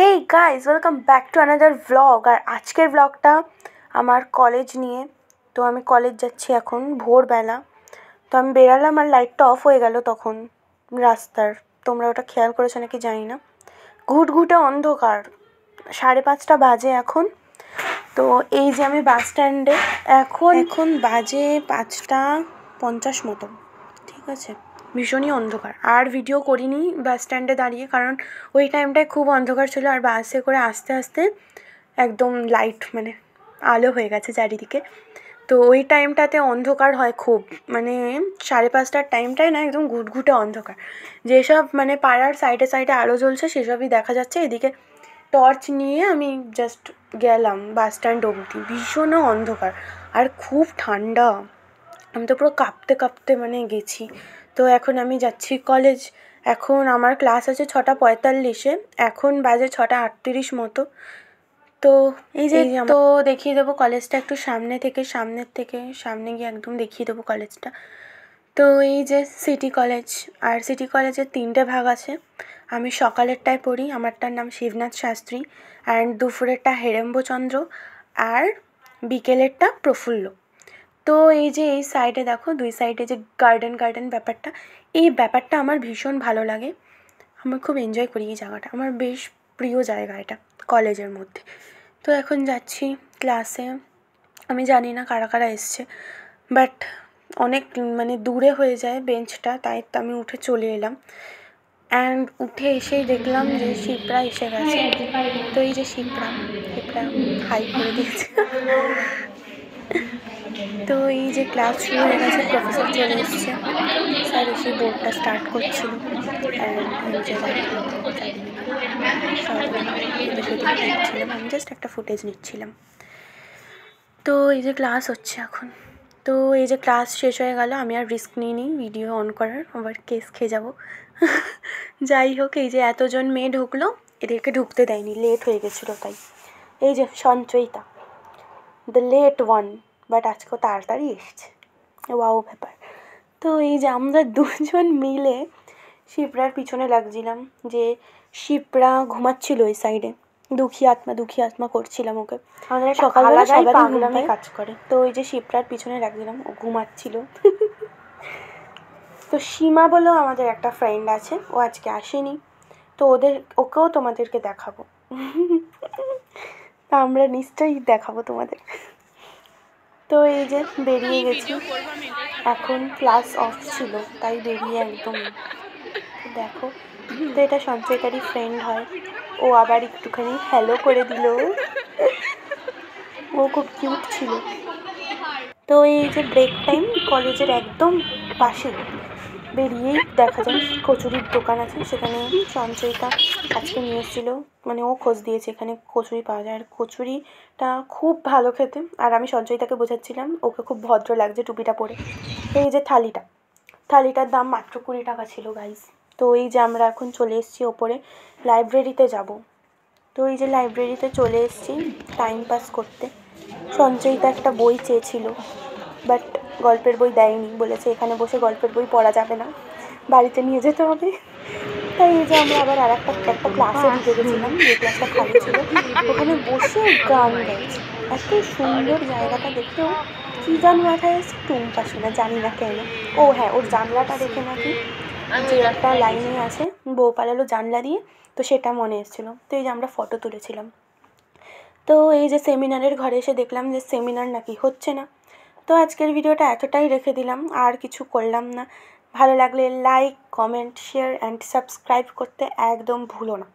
Hey guys welcome back to another vlog আর আজকের ভ্লগটা আমার কলেজ নিয়ে। তো আমি কলেজ যাচ্ছি এখন ভোরবেলা। তো আমি বেরালাম আর লাইটটা অফ হয়ে গেল তখন রাস্তার। তোমরা ওটা খেয়াল করেছ নাকি জানি না। ঘুটঘুটে অন্ধকার। সাড়ে পাঁচটা বাজে এখন। তো এই যে আমি বাস স্ট্যান্ডে এখন এখন বাজে পাঁচটা পঞ্চাশ মতো। ঠিক আছে। ভীষণই অন্ধকার। আর ভিডিও করিনি বাস স্ট্যান্ডে দাঁড়িয়ে, কারণ ওই টাইমটায় খুব অন্ধকার ছিল আর বাসে করে আস্তে আস্তে একদম লাইট মানে আলো হয়ে গেছে চারিদিকে। তো ওই টাইমটাতে অন্ধকার হয় খুব। মানে সাড়ে পাঁচটার টাইমটায় না, একদম ঘুটঘুটে অন্ধকার। যেসব মানে পাড়ার সাইডে সাইডে আলো জ্বলছে, সেসবই দেখা যাচ্ছে। এদিকে টর্চ নিয়ে আমি জাস্ট গেলাম বাস স্ট্যান্ড অবধি। ভীষণ অন্ধকার। আর খুব ঠান্ডা। আমি তো পুরো কাঁপতে কাঁপতে মানে গেছি। তো এখন আমি যাচ্ছি কলেজ এখন আমার ক্লাস আছে ছটা পঁয়তাল্লিশে। এখন বাজে ছটা আটত্রিশ মতো। তো এই যে তো দেখিয়ে দেবো কলেজটা একটু সামনে থেকে সামনের থেকে সামনে গিয়ে একদম দেখিয়ে দেবো কলেজটা তো এই যে সিটি কলেজ আর সিটি কলেজের তিনটে ভাগ আছে। আমি সকালেরটায় পড়ি। আমারটার নাম শিবনাথ শাস্ত্রী। অ্যান্ড দুপুরেরটা হেরেম্বচন্দ্র। আর বিকেলেরটা প্রফুল্ল। তো এই যে এই সাইডে দেখো, দুই সাইডে যে গার্ডেন গার্ডেন ব্যাপারটা, এই ব্যাপারটা আমার ভীষণ ভালো লাগে। আমার খুব এনজয় করি এই জায়গাটা। আমার বেশ প্রিয় জায়গা এটা কলেজের মধ্যে। তো এখন যাচ্ছি ক্লাসে আমি জানি না কারা কারা এসছে বাট অনেক মানে দূরে হয়ে যায় বেঞ্চটা তাই তো আমি উঠে চলে এলাম। অ্যান্ড উঠে এসেই দেখলাম যে শিপ্রা এসে গেছে। তো এই যে শিপ্রা, শিপরা হাই করে দিয়েছে। তো এই যে ক্লাস শুরু হয়ে গেছে প্রফেসর চলে এসছে। স্যার এসে বোর্ডটা স্টার্ট করছিল। আমি জাস্ট একটা ফুটেজ নিচ্ছিলাম। তো এই যে ক্লাস হচ্ছে এখন। তো এই যে ক্লাস শেষ হয়ে গেল, আমি আর রিস্ক নিই নি ভিডিও অন করার। আবার কেস খেয়ে যাব। যাই হোক, এই যে এতজন মেয়ে ঢুকলো, এদেরকে ঢুকতে দেয়নি। লেট হয়ে গেছিল তাই। এই যে Sanchayita the late one but আজকেও তাড়াতাড়ি এসছে। ওয়াও ব্যাপার। তো এই যে আমরা দুজন মিলে শিপ্রার পিছনে লাগছিলাম যে শিপ্রা ঘুমাচ্ছিল ওই সাইডে দুঃখী আত্মা দুঃখী আত্মা করছিলাম ওকে। আমাদের সকালবেলা সবাই কাজ করে। তো ওই যে শিপ্রার পিছনে লাগছিলাম ও ঘুমাচ্ছিল। তো সীমা বলেও আমাদের একটা ফ্রেন্ড আছে ও আজকে আসেনি। তো ওদের ওকেও তোমাদেরকে দেখাবো। তা আমরা নিশ্চয়ই দেখাবো তোমাদের। তো এই যে বেরিয়ে গেছি। এখন ক্লাস অফ ছিল তাই বেরিয়ে একদম। দেখো তো এটা সঞ্চয়কারী ফ্রেন্ড হয়। ও আবার একটুখানি হ্যালো করে দিল। ও খুব কিউট ছিল। তো এই যে ব্রেক টাইম কলেজের একদম পাশে। বেরিয়েই দেখা যায় কচুরির দোকান আছে। সেখানে সঞ্চয়িতা আজকে নিয়ে এসেছিল। মানে ও খোঁজ দিয়েছে এখানে কচুরি পাওয়া যায়। আর কচুরিটা খুব ভালো খেতে। আর আমি সঞ্চয়িতাকে বোঝাচ্ছিলাম, ওকে খুব ভদ্র লাগছে টুপিটা পরে। এই যে থালিটা। থালিটার দাম মাত্র কুড়ি টাকা ছিল গাইজ তো এই যে আমরা এখন চলে এসেছি ওপরে লাইব্রেরিতে যাব। তো এই যে লাইব্রেরিতে চলে এসেছি টাইম পাস করতে। সঞ্চয়িতা একটা বই চেয়েছিল। বাট গল্পের বই দেয়নি বলেছে এখানে বসে গল্পের বই পড়া যাবে না বাড়িতে নিয়ে যেতে হবে। তাই এই যে আমরা আবার আর একটা একটা ক্লাসে ঢুকে গেছিলাম যে ক্লাসটা খালি ছিল। ওখানে বসে গান গাইছে। এত সুন্দর জায়গাটা দেখেও কী গান মাথায় এসছে টুম্পা শোনা জানি না কেন। ও হ্যাঁ ওর জানলাটা দেখে নাকি যে একটা লাইনে আছে বউ পালালো জানলা দিয়ে তো সেটা মনে এসেছিল। তো এই যে আমরা ফটো তুলেছিলাম। তো এই যে সেমিনারের ঘরে এসে দেখলাম যে সেমিনার নাকি হচ্ছে না। তো আজকের ভিডিওটা এতটাই রেখে দিলাম, আর কিছু করলাম না। ভালো লাগলে like comment share and subscribe করতে একদম ভুলো না।